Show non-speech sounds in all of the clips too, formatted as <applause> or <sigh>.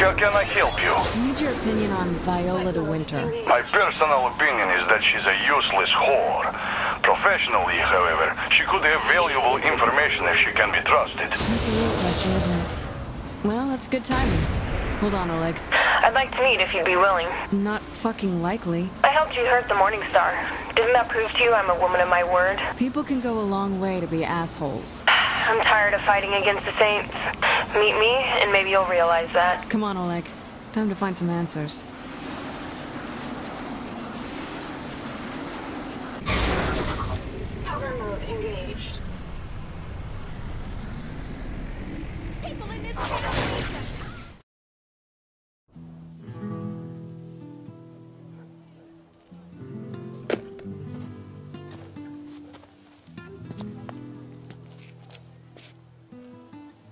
How can I help you? I need your opinion on Viola de Winter. My personal opinion is that she's a useless whore. Professionally, however, she could have valuable information if she can be trusted. That's a real question, isn't it? Well, that's good timing. Hold on, Oleg. I'd like to meet if you'd be willing. Not fucking likely. I helped you hurt the Morningstar. Didn't that prove to you I'm a woman of my word? People can go a long way to be assholes. I'm tired of fighting against the Saints. Meet me, and maybe you'll realize that. Come on, Oleg. Time to find some answers. Power mode engaged. People in this town.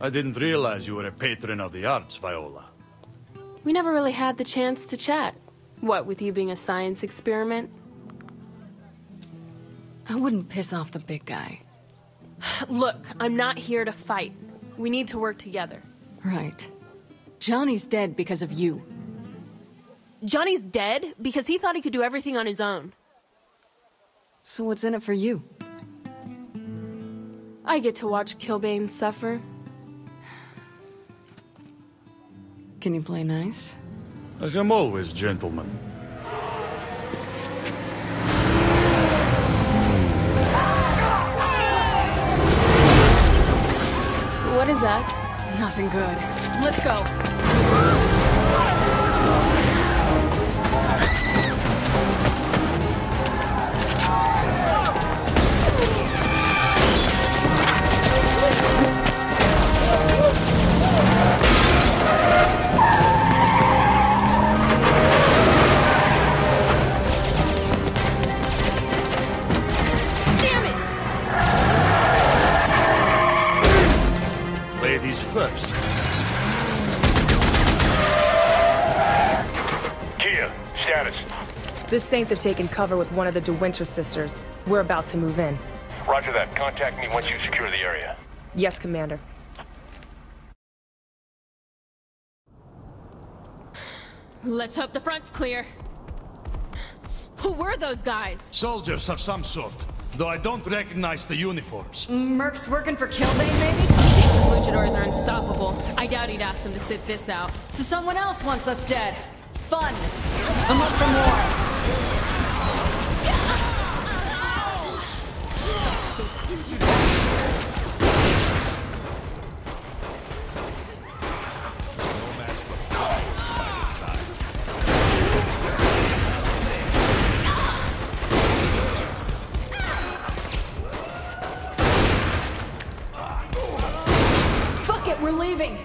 I didn't realize you were a patron of the arts, Viola. We never really had the chance to chat. What, with you being a science experiment? I wouldn't piss off the big guy. <sighs> Look, I'm not here to fight. We need to work together. Right. Johnny's dead because of you. Johnny's dead because he thought he could do everything on his own. So what's in it for you? I get to watch Kilbane suffer. Can you play nice? I am always gentleman. What is that? Nothing good. Let's go. The Saints have taken cover with one of the De Winter sisters. We're about to move in. Roger that. Contact me once you secure the area. Yes, Commander. Let's hope the front's clear. Who were those guys? Soldiers of some sort, though I don't recognize the uniforms. Merc's working for Kilbane, maybe? He thinks his luchadors are unstoppable. I doubt he'd ask them to sit this out. So someone else wants us dead. Fun. I'm up for more. It, we're leaving.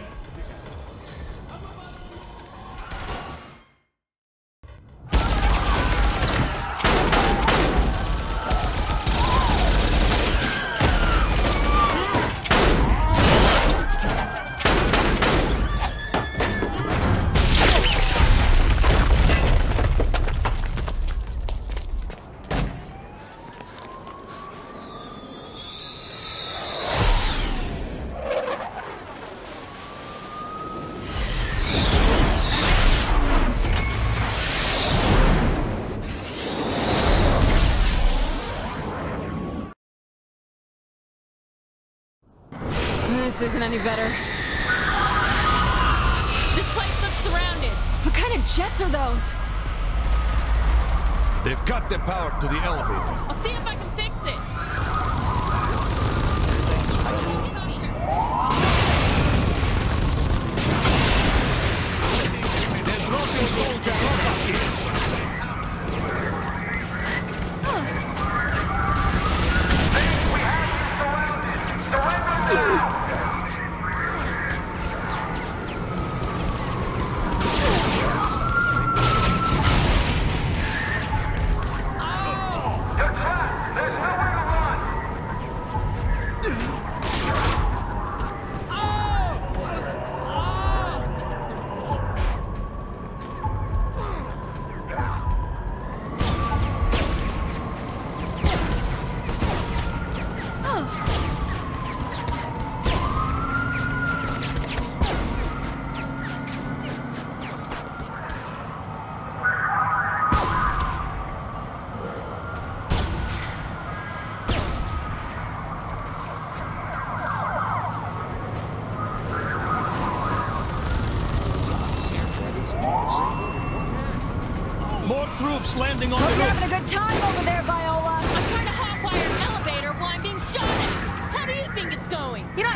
Oh, this isn't any better. This place looks surrounded. What kind of jets are those? They've cut the power to the elevator. I'll see if I can fix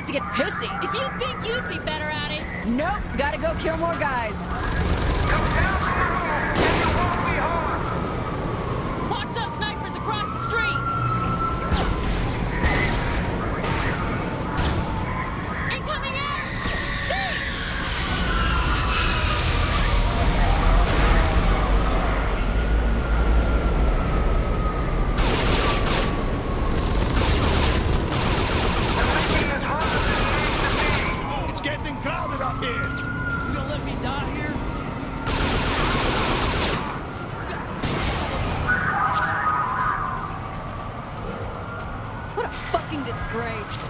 to get pissy. If you think you'd be better at it, Nope, gotta go kill more guys. Disgrace.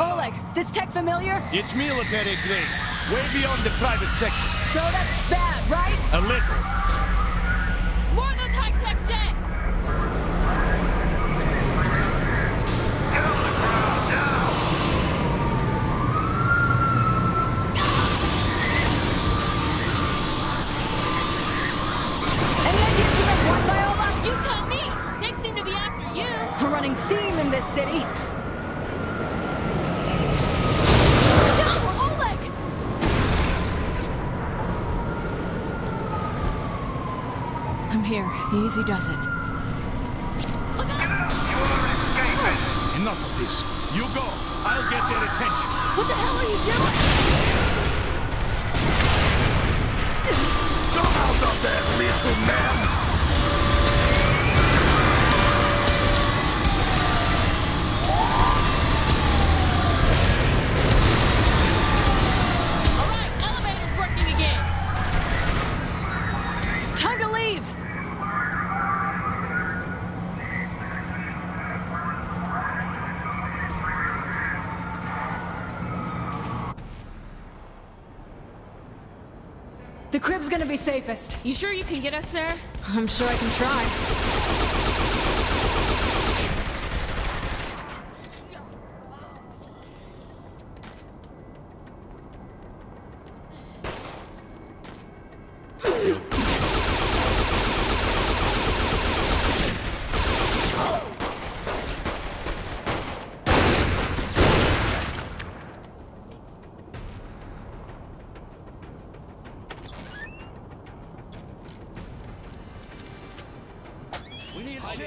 Oleg, this tech familiar? It's military grade, way beyond the private sector. So that's bad, right? A little. Running theme in this city. I'm here. Easy does it. Enough of this. You go. I'll get their attention. What the hell are you doing? The crib's gonna be safest. You sure you can get us there? I'm sure I can try.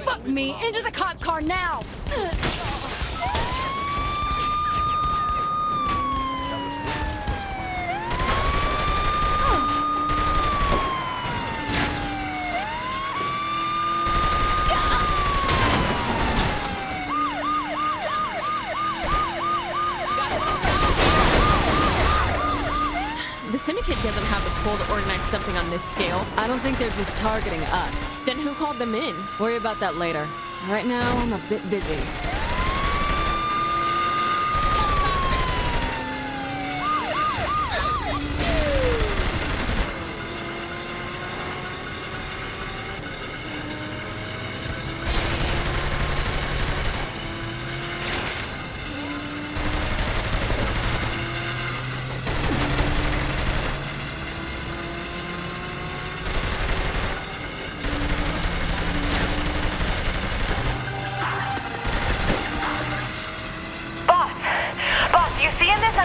Fuck me! Into the cop car now! <laughs> Syndicate doesn't have the pull to organize something on this scale. I don't think they're just targeting us. Then who called them in? Worry about that later. Right now, I'm a bit busy.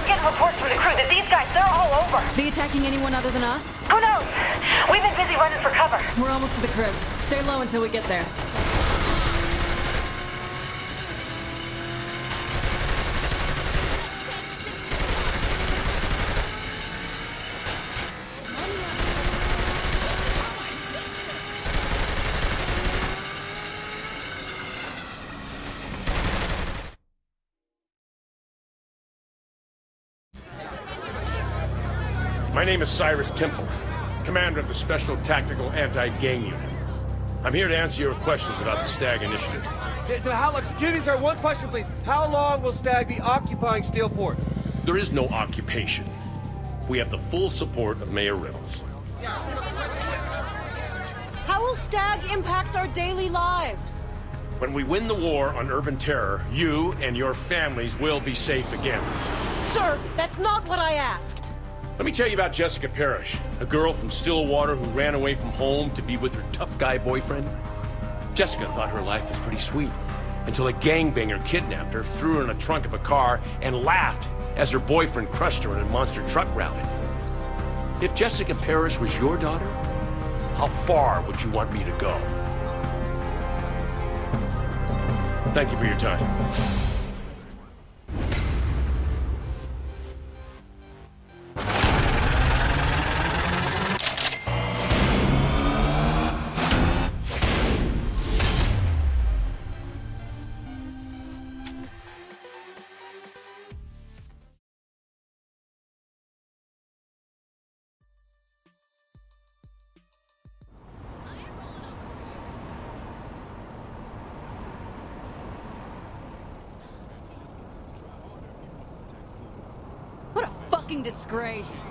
I'm getting reports from the crew that these guys, they're all over. They attacking anyone other than us? Who knows? We've been busy running for cover. We're almost to the crib. Stay low until we get there. My name is Cyrus Temple, commander of the Special Tactical Anti-Gang Unit. I'm here to answer your questions about the Stag Initiative. Yeah, so how, excuse me, sir, one question, please. How long will Stag be occupying Steelport? There is no occupation. We have the full support of Mayor Reynolds. How will Stag impact our daily lives? When we win the war on urban terror, you and your families will be safe again. Sir, that's not what I asked. Let me tell you about Jessica Parrish, a girl from Stilwater who ran away from home to be with her tough guy boyfriend. Jessica thought her life was pretty sweet until a gangbanger kidnapped her, threw her in a trunk of a car, and laughed as her boyfriend crushed her in a monster truck rally. If Jessica Parrish was your daughter, how far would you want me to go? Thank you for your time. Disgrace.